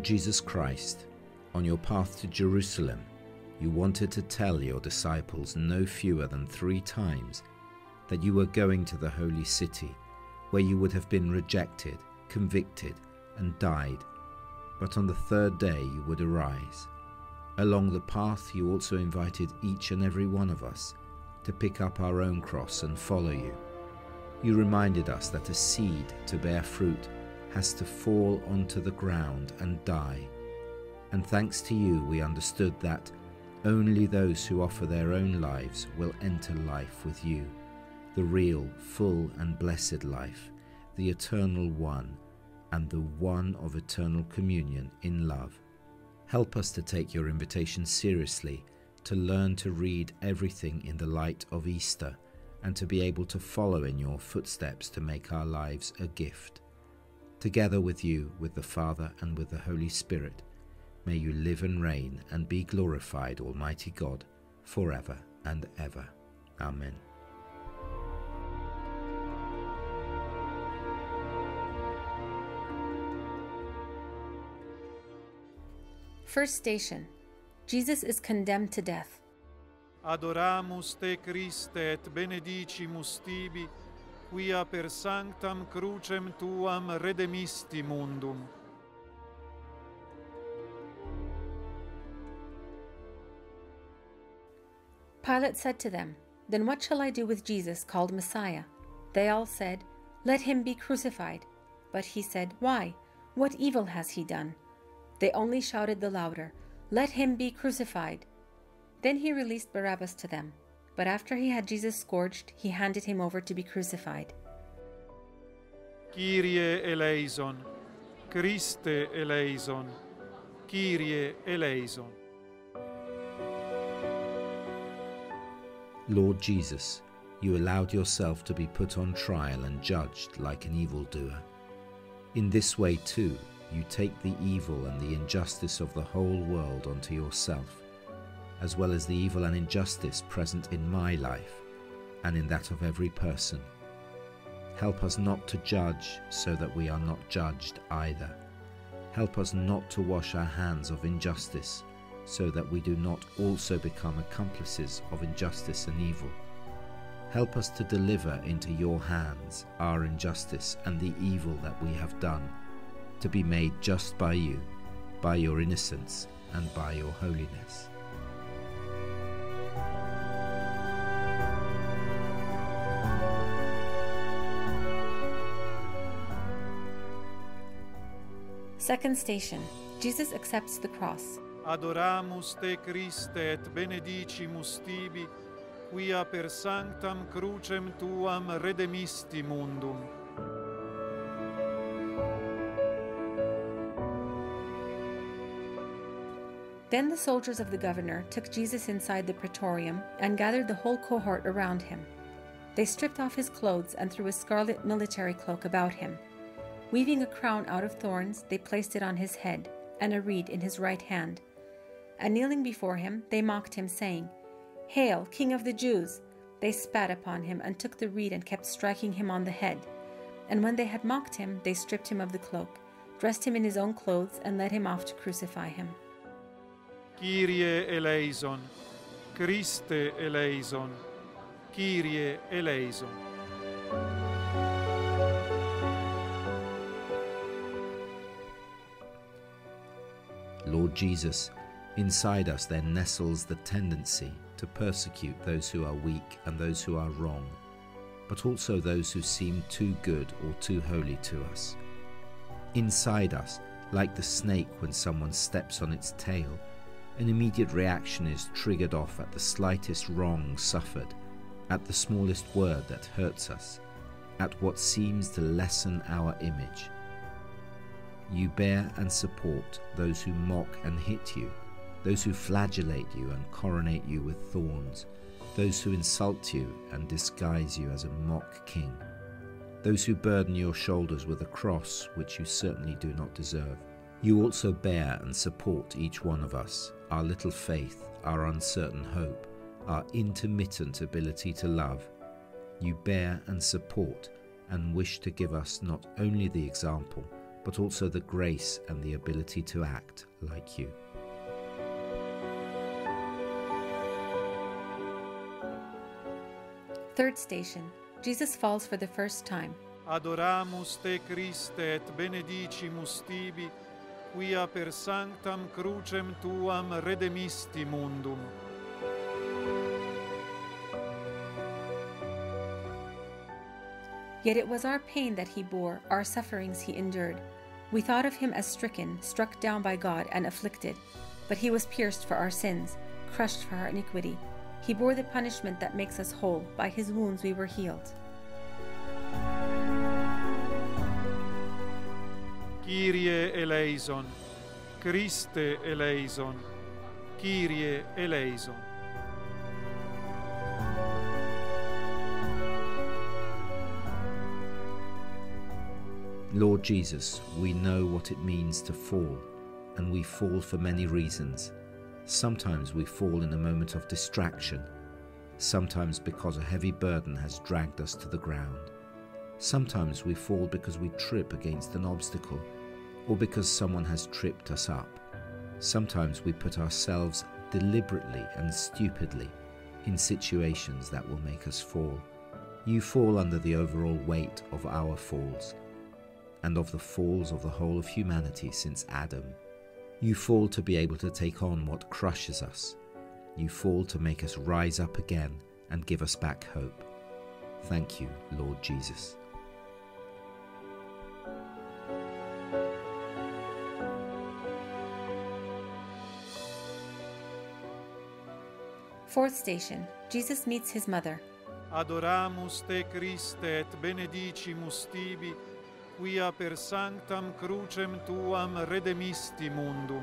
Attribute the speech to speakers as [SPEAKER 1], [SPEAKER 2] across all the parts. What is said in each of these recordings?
[SPEAKER 1] Lord Jesus Christ, on your path to Jerusalem, you wanted to tell your disciples no fewer than three times that you were going to the holy city, where you would have been rejected, convicted, and died, but on the third day you would arise. Along the path, you also invited each and every one of us to pick up our own cross and follow you. You reminded us that a seed to bear fruit has to fall onto the ground and die. And thanks to you, we understood that only those who offer their own lives will enter life with you, the real, full, and blessed life, the eternal one, and the one of eternal communion in love. Help us to take your invitation seriously, to learn to read everything in the light of Easter, and to be able to follow in your footsteps to make our lives a gift. Together with you, with the Father, and with the Holy Spirit, may you live and reign and be glorified, Almighty God, forever and ever. Amen.
[SPEAKER 2] First station Jesus is condemned to death.
[SPEAKER 3] Adoramus te Christe et benedicimus tibi, quia per sanctam crucem tuam redemisti mundum.
[SPEAKER 2] Pilate said to them, Then what shall I do with Jesus called Messiah? They all said, Let him be crucified. But he said, Why? What evil has he done? They only shouted the louder, Let him be crucified. Then he released Barabbas to them. But after he had Jesus scourged, he handed him over to be crucified.
[SPEAKER 3] Kyrie eleison, Christe eleison, Kyrie eleison.
[SPEAKER 1] Lord Jesus, you allowed yourself to be put on trial and judged like an evildoer. In this way, too, you take the evil and the injustice of the whole world onto yourself, as well as the evil and injustice present in my life and in that of every person. Help us not to judge so that we are not judged either. Help us not to wash our hands of injustice so that we do not also become accomplices of injustice and evil. Help us to deliver into your hands our injustice and the evil that we have done, to be made just by you, by your innocence, and by your holiness.
[SPEAKER 2] Second station Jesus accepts the cross.
[SPEAKER 3] Adoramus te Christe et benedicimus tibi, quia per sanctam crucem tuam redemisti mundum.
[SPEAKER 2] Then the soldiers of the governor took Jesus inside the praetorium and gathered the whole cohort around him. They stripped off his clothes and threw a scarlet military cloak about him. Weaving a crown out of thorns, they placed it on his head, and a reed in his right hand. And kneeling before him, they mocked him, saying, Hail, King of the Jews! They spat upon him, and took the reed and kept striking him on the head. And when they had mocked him, they stripped him of the cloak, dressed him in his own clothes, and led him off to crucify him.
[SPEAKER 3] Kyrie eleison, Christe eleison, Kyrie eleison.
[SPEAKER 1] Lord Jesus, inside us there nestles the tendency to persecute those who are weak and those who are wrong, but also those who seem too good or too holy to us. Inside us, like the snake when someone steps on its tail, an immediate reaction is triggered off at the slightest wrong suffered, at the smallest word that hurts us, at what seems to lessen our image. You bear and support those who mock and hit you, those who flagellate you and coronate you with thorns, those who insult you and disguise you as a mock king, those who burden your shoulders with a cross which you certainly do not deserve. You also bear and support each one of us, our little faith, our uncertain hope, our intermittent ability to love. You bear and support and wish to give us not only the example, but also the grace and the ability to act like you.
[SPEAKER 2] Third station Jesus falls for the first time.
[SPEAKER 3] Adoramus te Christe et benedicimus tibi, quia per sanctam crucem tuam redemisti mundum.
[SPEAKER 2] Yet it was our pain that he bore, our sufferings he endured. We thought of him as stricken, struck down by God, and afflicted. But he was pierced for our sins, crushed for our iniquity. He bore the punishment that makes us whole. By his wounds we were healed.
[SPEAKER 3] Kyrie eleison, Christe eleison, Kyrie eleison.
[SPEAKER 1] Lord Jesus, we know what it means to fall, and we fall for many reasons. Sometimes we fall in a moment of distraction, sometimes because a heavy burden has dragged us to the ground. Sometimes we fall because we trip against an obstacle, or because someone has tripped us up. Sometimes we put ourselves deliberately and stupidly in situations that will make us fall. You fall under the overall weight of our falls and of the falls of the whole of humanity since Adam. You fall to be able to take on what crushes us. You fall to make us rise up again and give us back hope. Thank you, Lord Jesus.
[SPEAKER 2] Fourth station Jesus meets his mother.
[SPEAKER 3] Adoramus te Christe et benedicimus tibi, quia per sanctam crucem tuam redemisti mundum.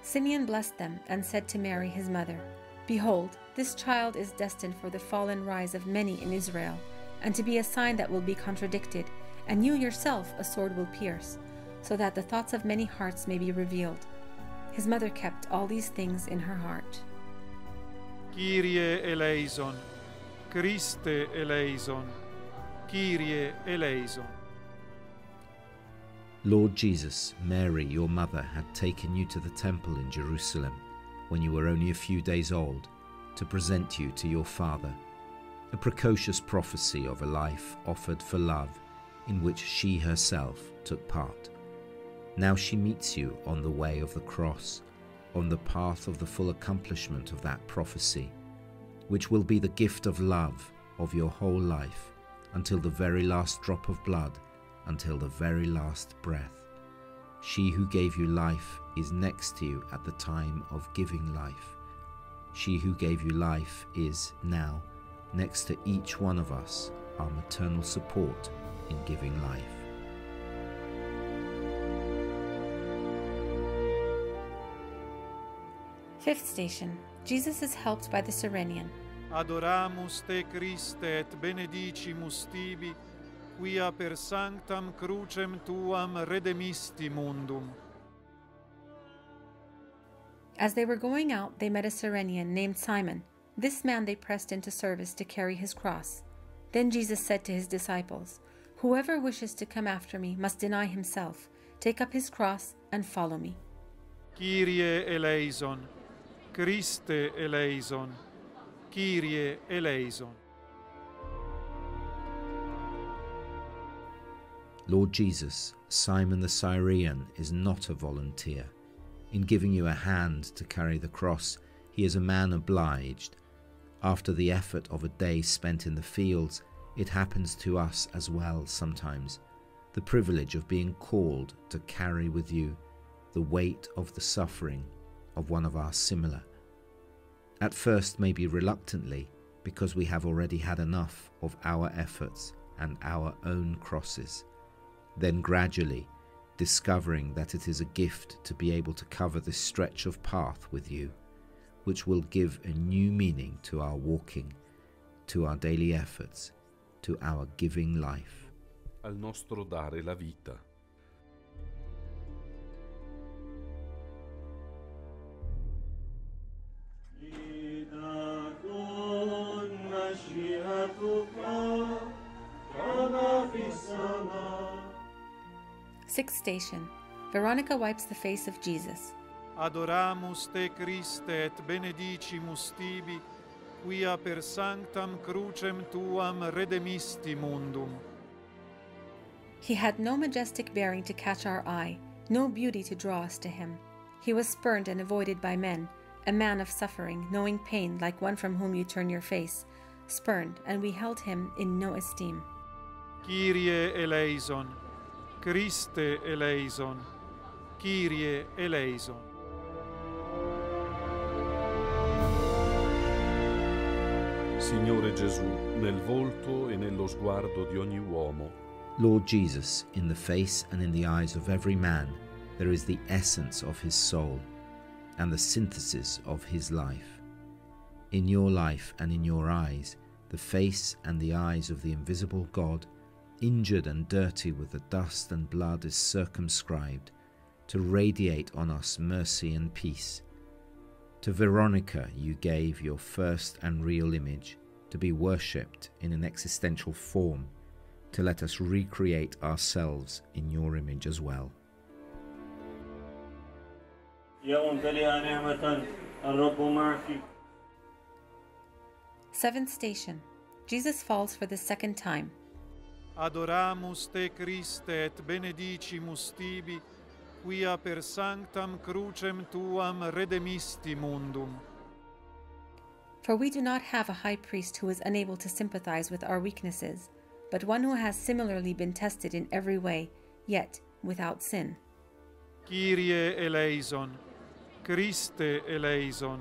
[SPEAKER 2] Simeon blessed them and said to Mary his mother, Behold, this child is destined for the fall and rise of many in Israel, and to be a sign that will be contradicted, and you yourself a sword will pierce, so that the thoughts of many hearts may be revealed. His mother kept all these things in her heart.
[SPEAKER 3] Kyrie eleison, Christe eleison, Kyrie eleison.
[SPEAKER 1] Lord Jesus, Mary, your mother, had taken you to the temple in Jerusalem when you were only a few days old to present you to your Father, a precocious prophecy of a life offered for love in which she herself took part. Now she meets you on the way of the cross, on the path of the full accomplishment of that prophecy, which will be the gift of love of your whole life until the very last drop of blood until the very last breath. She who gave you life is next to you at the time of giving life. She who gave you life is now next to each one of us, our maternal support in giving life.
[SPEAKER 2] Fifth station Jesus is helped by the Cyrenian.
[SPEAKER 3] Adoramus te Christe et benedicimus tibi, quia per sanctam crucem tuam redemisti mundum.
[SPEAKER 2] As they were going out, they met a Cyrenian named Simon. This man they pressed into service to carry his cross. Then Jesus said to his disciples, Whoever wishes to come after me must deny himself, take up his cross, and follow me.
[SPEAKER 3] Kyrie eleison, Christe eleison, Kyrie eleison.
[SPEAKER 1] Lord Jesus, Simon the Cyrene is not a volunteer. In giving you a hand to carry the cross, he is a man obliged. After the effort of a day spent in the fields, it happens to us as well sometimes the privilege of being called to carry with you the weight of the suffering of one of our similar. At first, maybe reluctantly, because we have already had enough of our efforts and our own crosses. Then gradually, discovering that it is a gift to be able to cover this stretch of path with you, which will give a new meaning to our walking, to our daily efforts, to our giving life.
[SPEAKER 4] al nostro dare la vita.
[SPEAKER 2] Sixth station Veronica wipes the face of Jesus.
[SPEAKER 3] Adoramus te Christe et benedicimus tibi, quia per sanctam crucem tuam redemisti mundum.
[SPEAKER 2] He had no majestic bearing to catch our eye, no beauty to draw us to him. He was spurned and avoided by men, a man of suffering, knowing pain like one from whom you turn your face, spurned, and we held him in no esteem.
[SPEAKER 3] Kyrie eleison, Christe eleison, Kyrie eleison.
[SPEAKER 4] Signore Gesù, nel volto e nello sguardo di ogni uomo,
[SPEAKER 1] Lord Jesus, in the face and in the eyes of every man, there is the essence of his soul and the synthesis of his life. In your life and in your eyes, the face and the eyes of the invisible God, injured and dirty with the dust and blood, is circumscribed, to radiate on us mercy and peace. To Veronica you gave your first and real image, to be worshipped in an existential form, to let us recreate ourselves in your image as well.
[SPEAKER 2] Seventh station Jesus falls for the second time.
[SPEAKER 3] Adoramus te Christe et benedicimus tibi, quia per sanctam crucem tuam redemisti mundum.
[SPEAKER 2] For we do not have a high priest who is unable to sympathize with our weaknesses, but one who has similarly been tested in every way, yet without sin.
[SPEAKER 3] Kyrie eleison, Christe eleison,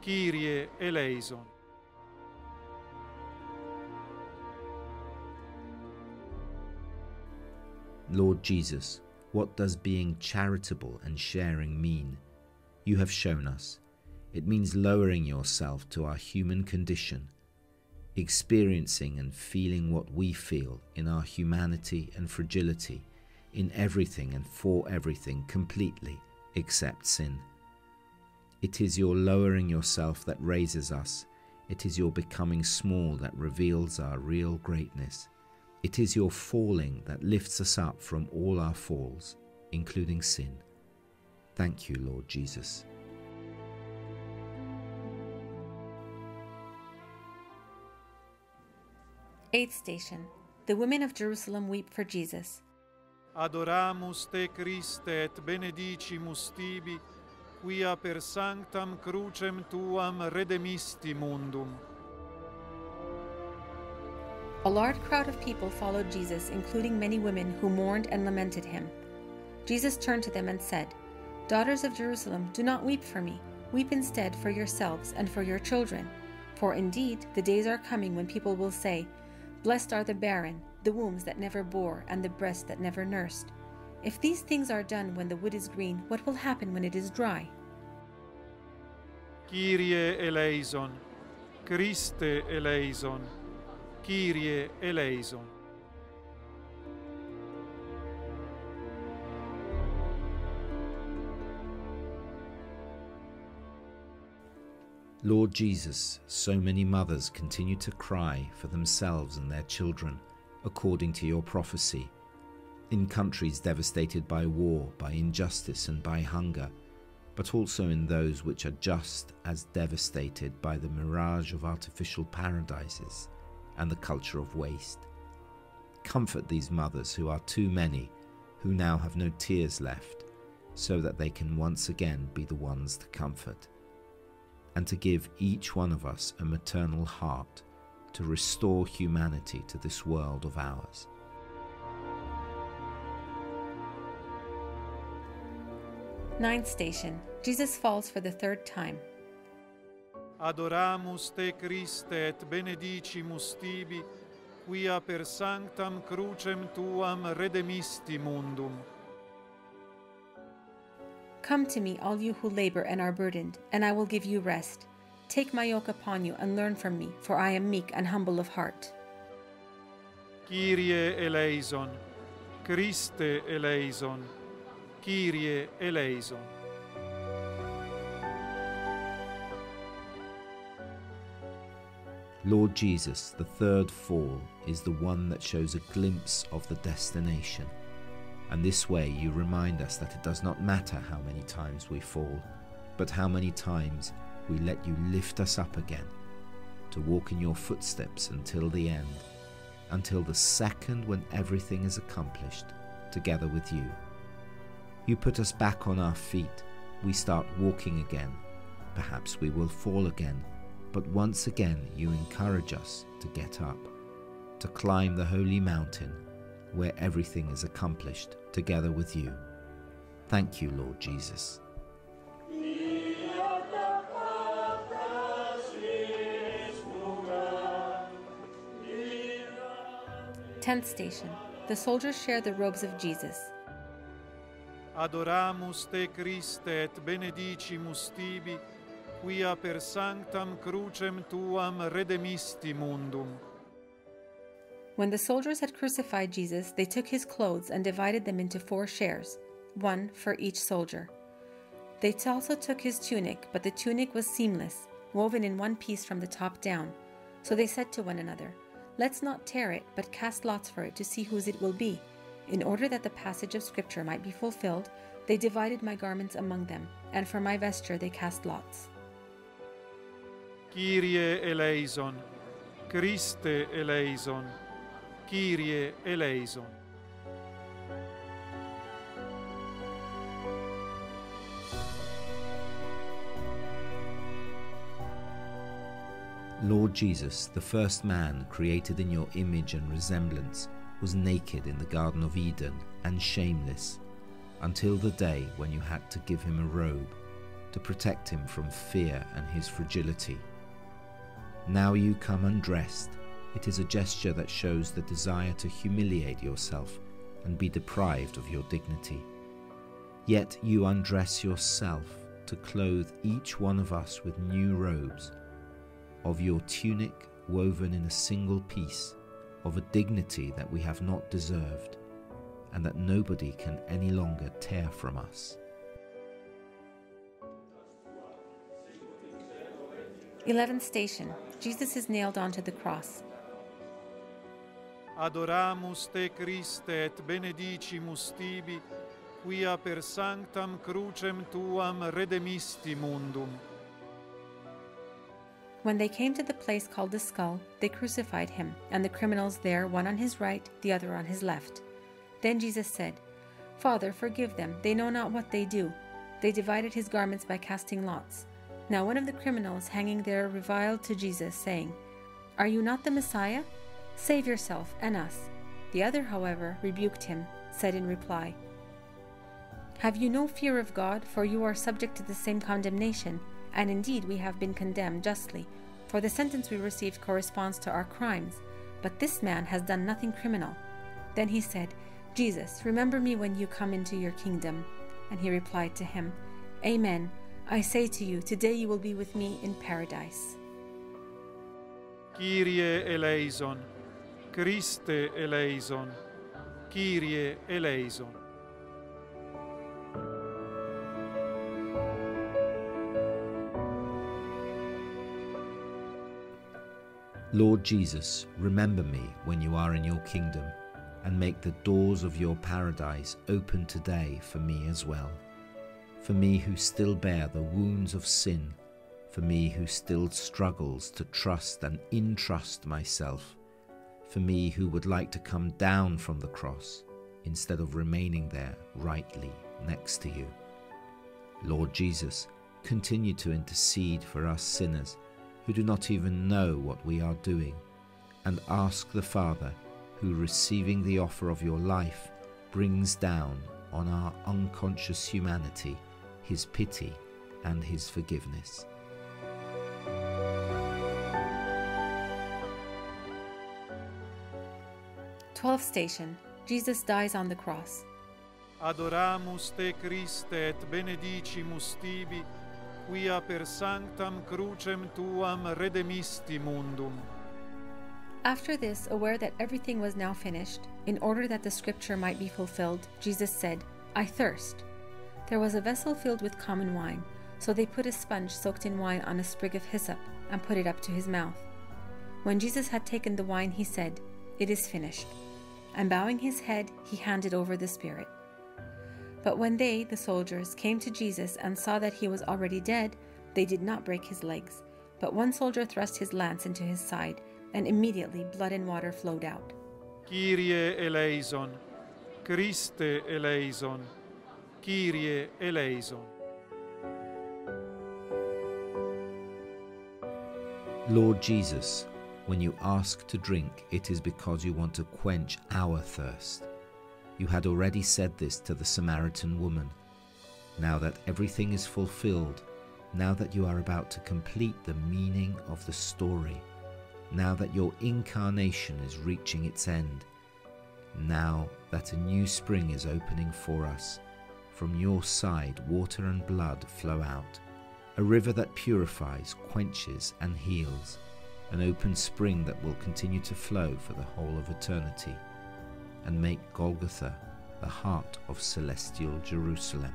[SPEAKER 3] Kyrie eleison.
[SPEAKER 1] Lord Jesus, what does being charitable and sharing mean? You have shown us. It means lowering yourself to our human condition, experiencing and feeling what we feel in our humanity and fragility, in everything and for everything completely except sin. It is your lowering yourself that raises us. It is your becoming small that reveals our real greatness. It is your falling that lifts us up from all our falls, including sin. Thank you, Lord Jesus.
[SPEAKER 2] Eighth station The women of Jerusalem weep for Jesus.
[SPEAKER 3] Adoramus te Christe et benedicimus tibi, quia per sanctam crucem tuam redemisti mundum.
[SPEAKER 2] A large crowd of people followed Jesus, including many women who mourned and lamented him. Jesus turned to them and said, Daughters of Jerusalem, do not weep for me. Weep instead for yourselves and for your children. For indeed, the days are coming when people will say, Blessed are the barren, the wombs that never bore, and the breasts that never nursed. If these things are done when the wood is green, what will happen when it is dry?
[SPEAKER 3] Kyrie eleison, Christe eleison, Kyrie eleison.
[SPEAKER 1] Lord Jesus, so many mothers continue to cry for themselves and their children, according to your prophecy. In countries devastated by war, by injustice, and by hunger, but also in those which are just as devastated by the mirage of artificial paradises and the culture of waste. Comfort these mothers who are too many, who now have no tears left, so that they can once again be the ones to comfort and to give each one of us a maternal heart to restore humanity to this world of ours.
[SPEAKER 2] Ninth station Jesus falls for the third time.
[SPEAKER 3] Adoramus te Christe et benedicimus tibi, quia per sanctam crucem tuam redemisti mundum.
[SPEAKER 2] Come to me, all you who labor and are burdened, and I will give you rest. Take my yoke upon you and learn from me, for I am meek and humble of heart.
[SPEAKER 3] Kyrie eleison, Christe eleison, Kyrie eleison.
[SPEAKER 1] Lord Jesus, the third fall is the one that shows a glimpse of the destination. And this way you remind us that it does not matter how many times we fall, but how many times we let you lift us up again to walk in your footsteps until the end, until the second when everything is accomplished, together with you. You put us back on our feet, we start walking again. Perhaps we will fall again, but once again you encourage us to get up, to climb the holy mountain where everything is accomplished together with you. Thank you, Lord Jesus.
[SPEAKER 2] Tenth station. The soldiers share the robes of Jesus.
[SPEAKER 3] Adoramus te Christe et benedicimus tibi, quia per sanctam crucem tuam redemisti mundum.
[SPEAKER 2] When the soldiers had crucified Jesus, they took his clothes and divided them into four shares, one for each soldier. They also took his tunic, but the tunic was seamless, woven in one piece from the top down. So they said to one another, Let's not tear it, but cast lots for it to see whose it will be. In order that the passage of Scripture might be fulfilled, they divided my garments among them, and for my vesture they cast lots.
[SPEAKER 3] Kyrie eleison, Christe eleison, Kyrie eleison.
[SPEAKER 1] Lord Jesus, the first man created in your image and resemblance, was naked in the Garden of Eden and shameless until the day when you had to give him a robe to protect him from fear and his fragility. Now you come undressed. It is a gesture that shows the desire to humiliate yourself and be deprived of your dignity. Yet you undress yourself to clothe each one of us with new robes of your tunic woven in a single piece, of a dignity that we have not deserved, and that nobody can any longer tear from us.
[SPEAKER 2] Eleventh station. Jesus is nailed onto the cross.
[SPEAKER 3] Adoramus te Christe et benedicimus tibi, quia per sanctam crucem tuam redemisti mundum.
[SPEAKER 2] When they came to the place called the skull, they crucified him, and the criminals there, one on his right, the other on his left. Then Jesus said, Father, forgive them, they know not what they do. They divided his garments by casting lots. Now one of the criminals hanging there reviled to Jesus, saying, Are you not the Messiah? Save yourself and us. The other, however, rebuked him, said in reply, Have you no fear of God, for you are subject to the same condemnation? And indeed, we have been condemned justly, for the sentence we received corresponds to our crimes. But this man has done nothing criminal. Then he said, Jesus, remember me when you come into your kingdom. And he replied to him, Amen. I say to you, today you will be with me in paradise.
[SPEAKER 3] Kyrie eleison, Christe eleison, Kyrie eleison.
[SPEAKER 1] Lord Jesus, remember me when you are in your kingdom, and make the doors of your paradise open today for me as well. For me who still bear the wounds of sin, for me who still struggles to trust and entrust myself, for me who would like to come down from the cross instead of remaining there rightly next to you. Lord Jesus, continue to intercede for us sinners who do not even know what we are doing, and ask the Father, who receiving the offer of your life brings down on our unconscious humanity his pity and his forgiveness.
[SPEAKER 2] Twelfth station. Jesus dies on the cross.
[SPEAKER 3] Adoramus te Christe et benedicimus tibi, quia per sanctam crucem tuam redemisti mundum.
[SPEAKER 2] After this, aware that everything was now finished, in order that the scripture might be fulfilled, Jesus said, I thirst. There was a vessel filled with common wine, so they put a sponge soaked in wine on a sprig of hyssop and put it up to his mouth. When Jesus had taken the wine, he said, It is finished. And bowing his head, he handed over the Spirit. But when they, the soldiers, came to Jesus and saw that he was already dead, they did not break his legs. But one soldier thrust his lance into his side, and immediately blood and water flowed out.
[SPEAKER 3] Kyrie eleison, Christe eleison, Kyrie eleison.
[SPEAKER 1] Lord Jesus, when you ask to drink, it is because you want to quench our thirst. You had already said this to the Samaritan woman. Now that everything is fulfilled, now that you are about to complete the meaning of the story, now that your incarnation is reaching its end, now that a new spring is opening for us, from your side water and blood flow out, a river that purifies, quenches, and heals, an open spring that will continue to flow for the whole of eternity and make Golgotha the heart of celestial Jerusalem.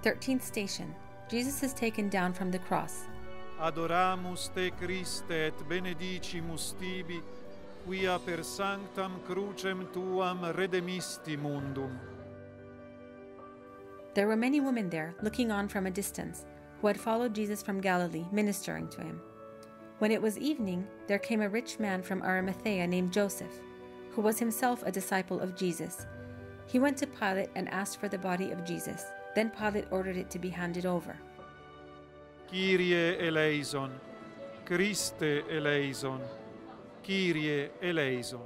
[SPEAKER 2] Thirteenth station. Jesus is taken down from the cross.
[SPEAKER 3] Adoramus te Christe et benedicimus tibi, quia per sanctam crucem tuam redemisti mundum.
[SPEAKER 2] There were many women there, looking on from a distance, who had followed Jesus from Galilee, ministering to him. When it was evening, there came a rich man from Arimathea named Joseph, who was himself a disciple of Jesus. He went to Pilate and asked for the body of Jesus. Then Pilate ordered it to be handed over.
[SPEAKER 3] Kyrie eleison, Christe eleison, Kyrie eleison.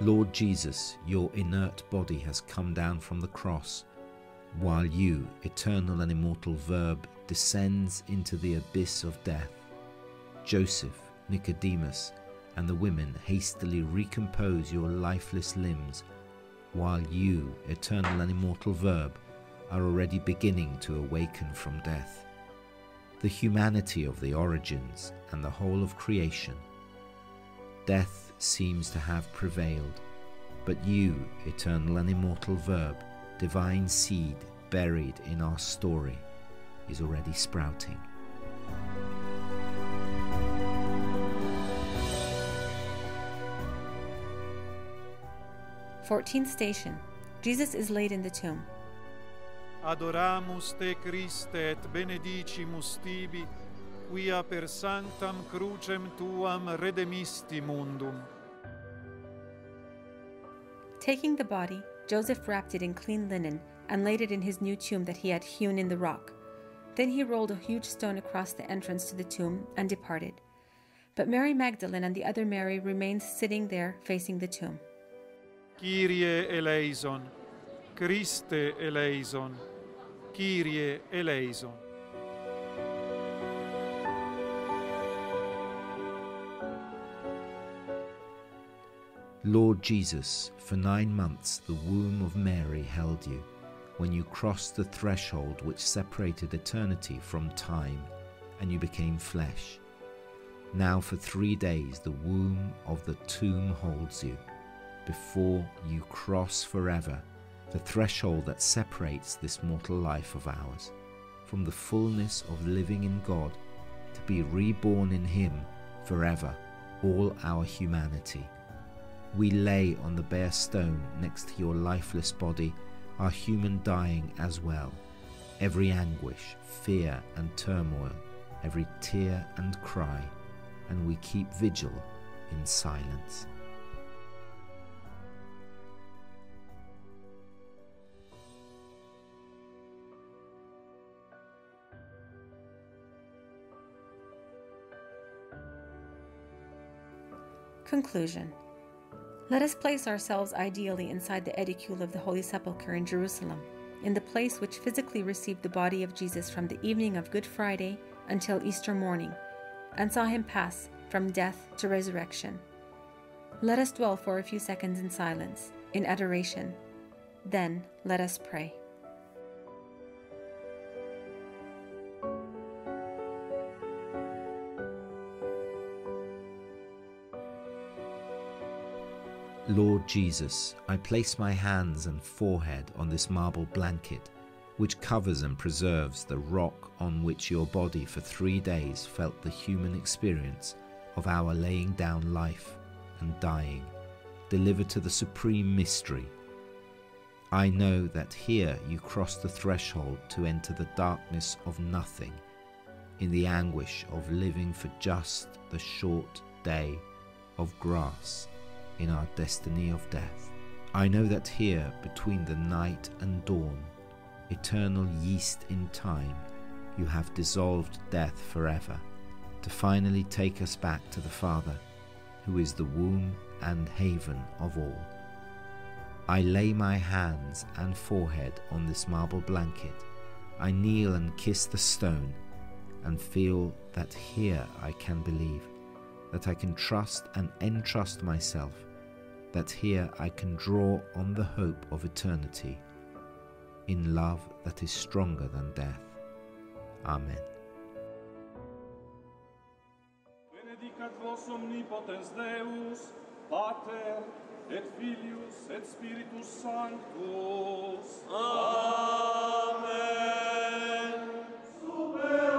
[SPEAKER 1] Lord Jesus, your inert body has come down from the cross, while you, eternal and immortal Verb, descends into the abyss of death. Joseph, Nicodemus, and the women hastily recompose your lifeless limbs, while you, eternal and immortal Verb, are already beginning to awaken from death. The humanity of the origins and the whole of creation. Death seems to have prevailed. But you, eternal and immortal Verb, divine seed buried in our story, is already sprouting.
[SPEAKER 2] Fourteenth station. Jesus is laid in the tomb.
[SPEAKER 3] Adoramus te Christe et benedicimus tibi, quia per sanctam crucem tuam redemisti mundum.
[SPEAKER 2] Taking the body, Joseph wrapped it in clean linen and laid it in his new tomb that he had hewn in the rock. Then he rolled a huge stone across the entrance to the tomb and departed. But Mary Magdalene and the other Mary remained sitting there facing the tomb.
[SPEAKER 3] Kyrie eleison, Christe eleison, Kyrie eleison.
[SPEAKER 1] Lord Jesus, for nine months the womb of Mary held you when you crossed the threshold which separated eternity from time and you became flesh. Now, for three days, the womb of the tomb holds you before you cross forever the threshold that separates this mortal life of ours from the fullness of living in God to be reborn in Him forever, all our humanity. We lay on the bare stone next to your lifeless body, our human dying as well. Every anguish, fear, and turmoil, every tear and cry, and we keep vigil in silence.
[SPEAKER 2] Conclusion Let us place ourselves ideally inside the edicule of the Holy Sepulchre in Jerusalem, in the place which physically received the body of Jesus from the evening of Good Friday until Easter morning, and saw him pass from death to resurrection. Let us dwell for a few seconds in silence, in adoration. Then let us pray.
[SPEAKER 1] Lord Jesus, I place my hands and forehead on this marble blanket, which covers and preserves the rock on which your body for three days felt the human experience of our laying down life and dying, delivered to the supreme mystery. I know that here you crossed the threshold to enter the darkness of nothing, in the anguish of living for just the short day of grass in our destiny of death. I know that here, between the night and dawn, eternal yeast in time, you have dissolved death forever, to finally take us back to the Father, who is the womb and haven of all. I lay my hands and forehead on this marble blanket. I kneel and kiss the stone and feel that here I can believe, that I can trust and entrust myself, that here I can draw on the hope of eternity in love that is stronger than death. Amen.
[SPEAKER 5] Benedicat vos omnipotens Deus, Pater, et Filius, et Spiritus Sanctus. Amen. Super